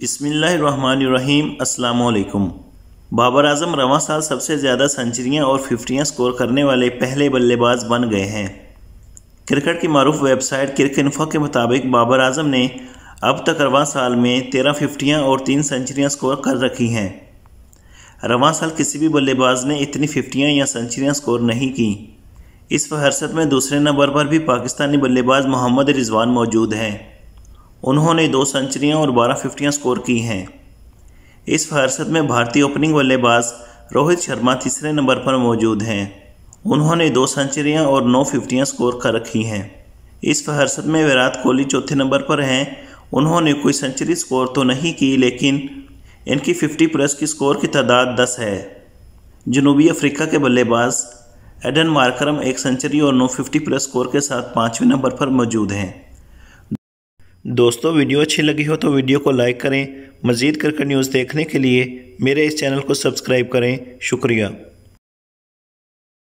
بسم اللہ الرحمن الرحیم السلام علیکم بابر اعظم رواں سال سب سے زیادہ سنچریاں اور ففٹیاں سکور کرنے والے پہلے بلے باز بن گئے ہیں کرکٹ کی معروف ویب سائٹ کرک انفو کے مطابق بابر اعظم نے اب تک رواں سال میں تیرہ ففٹیاں اور تین سنچریاں سکور کر رکھی ہیں رواں سال کسی بھی بلے باز نے اتنی ففٹیاں یا سنچریاں سکور نہیں کی اس فہرست میں دوسرے نمبر پر بھی پاکستانی بلے باز محمد رضوان موجود ہیں انہوں نے دو سنچریاں اور بارہ ففٹیاں سکور کی ہیں۔ اس فہرست میں بھارتی اوپننگ بلے باز روہت شرما تیسرے نمبر پر موجود ہیں۔ انہوں نے دو سنچریاں اور نو ففٹیاں سکور کر رکھی ہیں۔ اس فہرست میں ویرات کوہلی چوتھے نمبر پر ہیں۔ انہوں نے کوئی سنچری سکور تو نہیں کی، لیکن ان کی ففٹی پلس کی سکور کی تعداد دس ہے۔ جنوبی افریقہ کے بلے باز ایڈن مارکرم ایک سنچری اور نو ففٹی پلس سکور کے ساتھ پانچویں نمبر پر موجود ہیں۔ دوستو، ویڈیو اچھی لگی ہو تو ویڈیو کو لائک کریں، مزید کرکٹ نیوز دیکھنے کے لیے میرے اس چینل کو سبسکرائب کریں۔ شکریہ۔